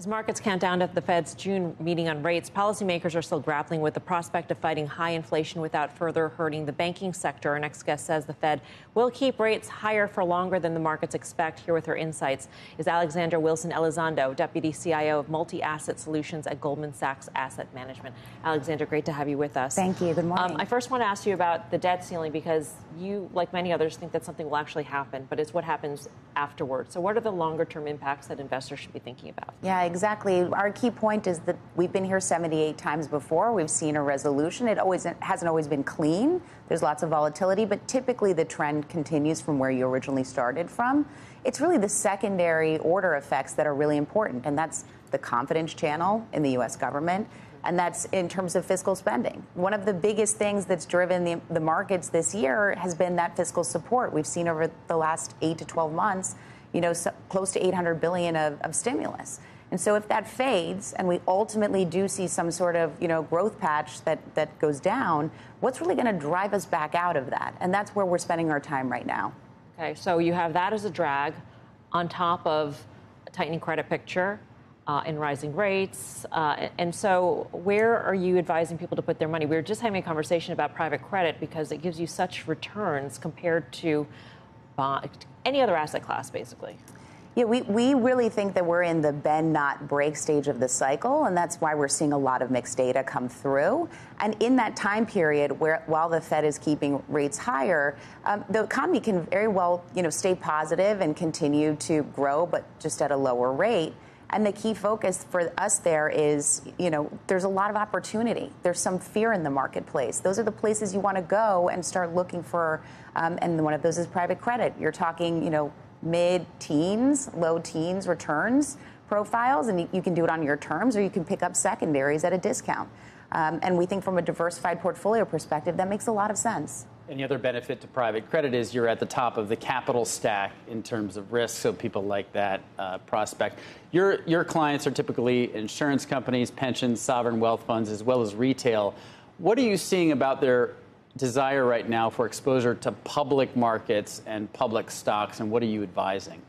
As markets count down to the Fed's June meeting on rates, policymakers are still grappling with the prospect of fighting high inflation without further hurting the banking sector. Our next guest says the Fed will keep rates higher for longer than the markets expect. Here with her insights is Alexandra Wilson Elizondo, Deputy CIO of Multi Asset Solutions at Goldman Sachs Asset Management. Alexandra, great to have you with us. Thank you. Good morning. Um, I first want to ask you about the debt ceiling because you, like many others, think that something will actually happen, but it's what happens afterwards. So, what are the longer term impacts that investors should be thinking about? Yeah, exactly. Our key point is that we've been here 78 times before. We've seen a resolution. It always it hasn't always been clean. There's lots of volatility, but typically the trend continues from where you originally started from. It's really the secondary order effects that are really important, and that's the confidence channel in the U.S. government. And that's in terms of fiscal spending. One of the biggest things that's driven the, the markets this year has been that fiscal support. We've seen over the last eight to 12 months, you know, so close to 800 billion of, of stimulus. And so if that fades and we ultimately do see some sort of, you know, growth patch that, that goes down, what's really going to drive us back out of that? And that's where we're spending our time right now. Okay, so you have that as a drag on top of a tightening credit picture uh, and rising rates. Uh, and so, where are you advising people to put their money? We were just having a conversation about private credit because it gives you such returns compared to bond, any other asset class, basically. Yeah, we, we really think that we're in the bend not break stage of the cycle, and that's why we're seeing a lot of mixed data come through. And in that time period, where while the Fed is keeping rates higher, um, the economy can very well, you know, stay positive and continue to grow, but just at a lower rate. And the key focus for us there is, you know, there's a lot of opportunity. There's some fear in the marketplace. Those are the places you want to go and start looking for. Um, and one of those is private credit. You're talking, you know, mid teens, low teens returns profiles, and you can do it on your terms, or you can pick up secondaries at a discount. Um, and we think from a diversified portfolio perspective, that makes a lot of sense. Any other benefit to private credit is you're at the top of the capital stack in terms of risk, so people like that uh, prospect. Your, your clients are typically insurance companies, pensions, sovereign wealth funds, as well as retail. What are you seeing about their desire right now for exposure to public markets and public stocks, and what are you advising?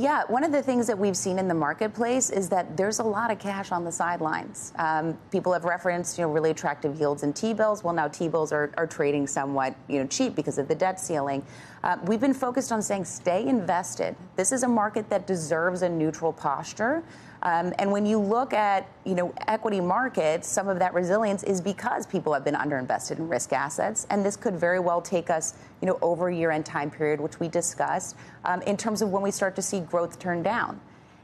Yeah, one of the things that we've seen in the marketplace is that there's a lot of cash on the sidelines. Um, people have referenced, you know, really attractive yields in T-bills. Well, now T-bills are, are trading somewhat, you know, cheap because of the debt ceiling. Uh, we've been focused on saying stay invested. This is a market that deserves a neutral posture. Um, and when you look at you know equity markets, some of that resilience is because people have been underinvested in risk assets, and this could very well take us you know over a year-end time period, which we discussed, um, in terms of when we start to see growth turn down.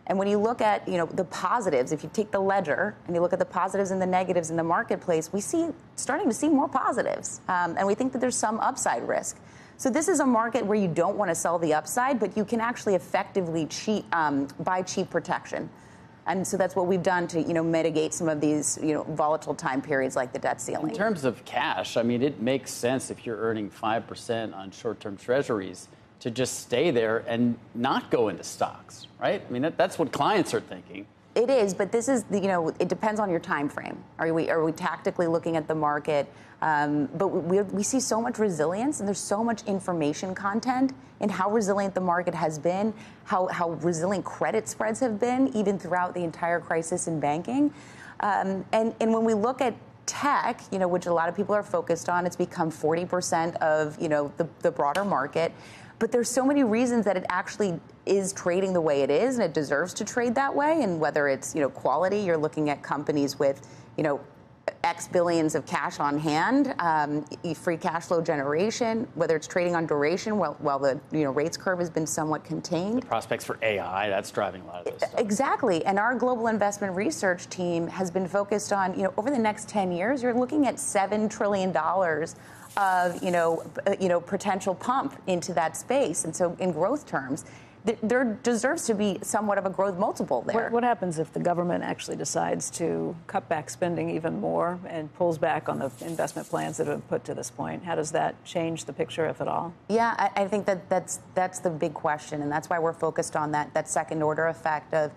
And when you look at you know the positives, if you take the ledger and you look at the positives and the negatives in the marketplace, we see starting to see more positives, um, and we think that there's some upside risk. So this is a market where you don't want to sell the upside, but you can actually effectively cheat, um, buy cheap protection. And so that's what we've done to, you know, mitigate some of these, you know, volatile time periods like the debt ceiling. In terms of cash, I mean, it makes sense if you're earning 5% on short-term treasuries to just stay there and not go into stocks, right? I mean, that, that's what clients are thinking. It is, but this is, you know, it depends on your time frame. Are we, are we tactically looking at the market? Um, but we, we see so much resilience and there's so much information content in how resilient the market has been, how, how resilient credit spreads have been, even throughout the entire crisis in banking. Um, and, and when we look at tech, you know, which a lot of people are focused on, it's become 40% of, you know, the, the broader market. But there's so many reasons that it actually is trading the way it is, and it deserves to trade that way. And whether it's, you know, quality, you're looking at companies with, you know, X billions of cash on hand, um, free cash flow generation, whether it's trading on duration while, while the you know rates curve has been somewhat contained. The prospects for AI, that's driving a lot of this. Stuff. Exactly. And our global investment research team has been focused on, you know, over the next 10 years, you're looking at $7 trillion of, you know, uh, you know, potential pump into that space. And so in growth terms, there deserves to be somewhat of a growth multiple there. What, what, happens if the government actually decides to cut back spending even more and pulls back on the investment plans that have been put to this point? How does that change the picture, if at all? Yeah, I, I think that that's that's the big question, and that's why we're focused on that that second order effect of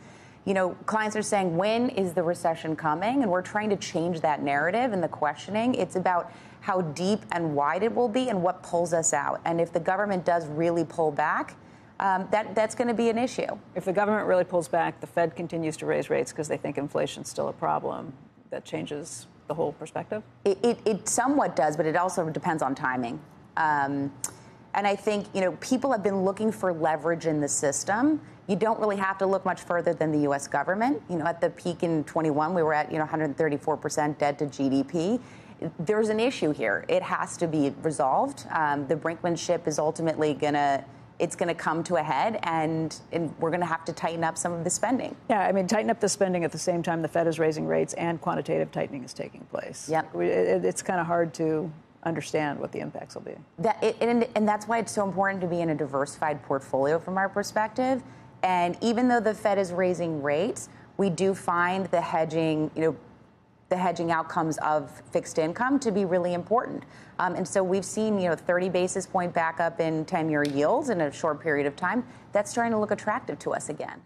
you know, clients are saying, when is the recession coming? And we're trying to change that narrative and the questioning. It's about how deep and wide it will be and what pulls us out. And if the government does really pull back, um, that that's going to be an issue. If the government really pulls back, the Fed continues to raise rates because they think inflation's still a problem. That changes the whole perspective. It, it, it somewhat does, but it also depends on timing. Um, and I think you know people have been looking for leverage in the system. You don't really have to look much further than the U.S. government. You know, at the peak in 21, we were at you know 134 percent debt to GDP. There's an issue here. It has to be resolved. Um, the Brinkmanship is ultimately going to it's going to come to a head and, and we're going to have to tighten up some of the spending. Yeah, I mean, tighten up the spending at the same time the Fed is raising rates and quantitative tightening is taking place. Yep. It, it's kind of hard to understand what the impacts will be. That, it, and, and that's why it's so important to be in a diversified portfolio from our perspective. And even though the Fed is raising rates, we do find the hedging, you know, the hedging outcomes of fixed income to be really important. Um, and so we've seen, you know, 30 basis point backup in 10-year yields in a short period of time. That's starting to look attractive to us again.